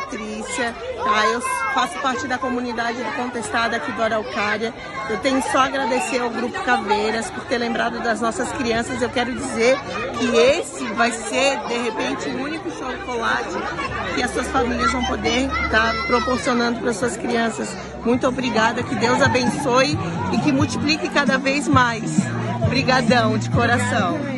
Patrícia, tá? Eu faço parte da comunidade do Contestado aqui do Araucária. Eu tenho só a agradecer ao Grupo Caveiras por ter lembrado das nossas crianças. Eu quero dizer que esse vai ser, de repente, o único chocolate que as suas famílias vão poder estar tá proporcionando para suas crianças. Muito obrigada, que Deus abençoe e que multiplique cada vez mais. Obrigadão de coração.